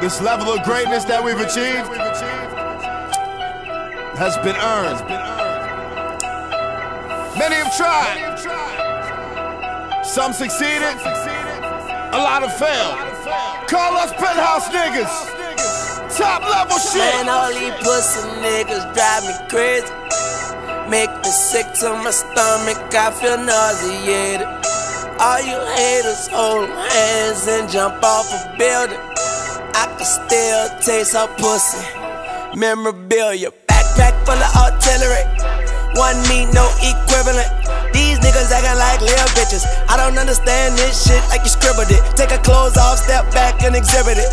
This level of greatness that we've achieved has been earned. Many have tried. Some succeeded. A lot have failed. Call us penthouse niggas. Top level shit. Man, all these pussy niggas drive me crazy. Make me sick to my stomach, I feel nauseated. All you haters hold hands and jump off a building. I can still taste her pussy. Memorabilia, backpack full of artillery. One me, no equivalent. These niggas acting like little bitches. I don't understand this shit like you scribbled it. Take her clothes off, step back and exhibit it.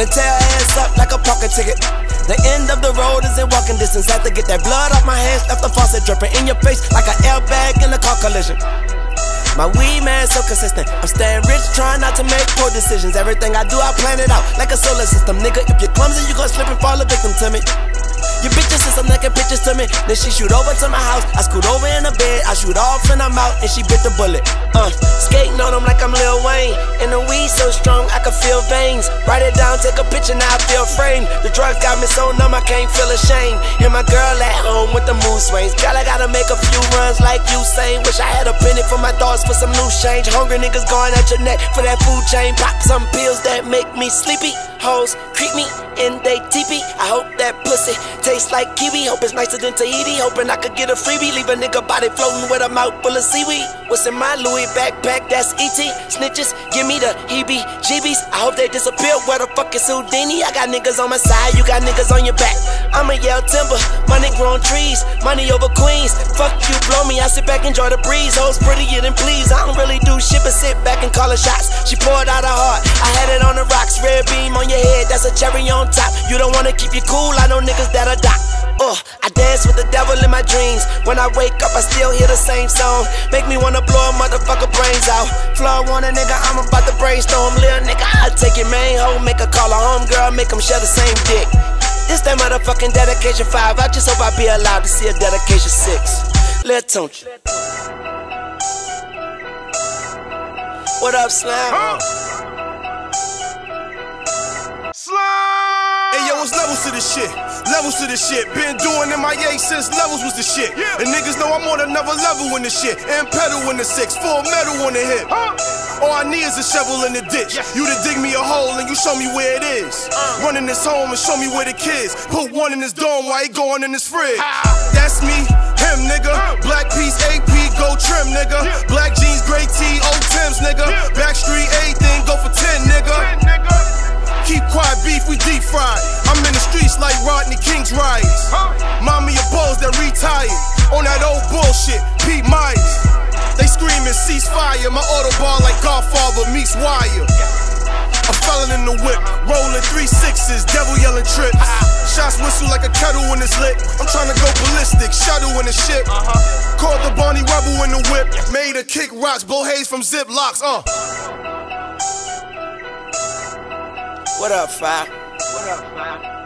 Then tear ass up like a pocket ticket. The end of the road is in walking distance. Have to get that blood off my hands, left the faucet dripping in your face like an airbag in a car collision. My weed man so consistent. I'm staying rich, trying not to make poor decisions. Everything I do, I plan it out like a solar system. Nigga, if you're clumsy, you gon' slip and fall a victim to me. Your bitches send some naked pictures to me. Then she shoot over to my house. I scoot over in the bed. I shoot off and I'm out. And she bit the bullet. Uh, skating on them like I'm Lil Wayne. And the weed so strong I can feel veins. Write it down, take a picture, now I feel framed. The drugs got me so numb I can't feel ashamed. And my girl at home with the mood swings. Girl, I gotta make a few runs like you saying. Wish I had a penny for my thoughts for some loose change. Hungry niggas going at your neck for that food chain. Pop some pills that make me sleepy. Hoes creep me in they teepee. I hope that pussy tastes like kiwi. Hope it's nicer than Tahiti. Hoping I could get a freebie. Leave a nigga body floating with a mouth full of seaweed. What's in my Louis backpack? That's ET. Snitches, give me the heebie jeebies. I hope they disappear. Where the fuck is Houdini? I got niggas on my side. You got niggas on your back. I'ma yell timber. Money growing trees. Money over queens. Fuck you, blow me. I sit back, and enjoy the breeze. Hoes prettier than please. I don't really do shit but sit back and call her shots. She poured out her heart. I had it on the rocks. Red beam on your head. That's a cherry on top. You don't wanna keep you cool. I know niggas that'll die. Uh, I dance with the devil in my dreams. When I wake up, I still hear the same song. Make me wanna blow a motherfucker brains out. Floor want a nigga, I'm about to brainstorm. Lil nigga, I take your main hoe, make her call a home girl, make them share the same dick. This that motherfucking dedication five. I just hope I be allowed to see a dedication six. Tunch. What up, Slam? Slime! Levels to this shit. Levels to this shit. Been doing MIA since levels was the shit. Yeah. And niggas know I'm on another level in the shit. And pedal in the six, full metal on the hip. All I need is a shovel in the ditch. You to dig me a hole and you show me where it is. Uh. Running this home and show me where the kids. Put one in his dome while he going in his fridge. That's me, him, nigga. Black piece, AP, go trim, nigga. Black jeans, gray tee, old Tims, nigga. Backstreet, ceasefire. My autobahn like Godfather meets Wire. A felon in the whip, rolling three sixes, devil yelling trips. Shots whistle like a kettle when it's lit. I'm trying to go ballistic, shuttle in the ship. Called the Barney Rubble in the whip. Made a kick rocks, blow haze from zip locks. Uh. What up, Fi? What up, Fi?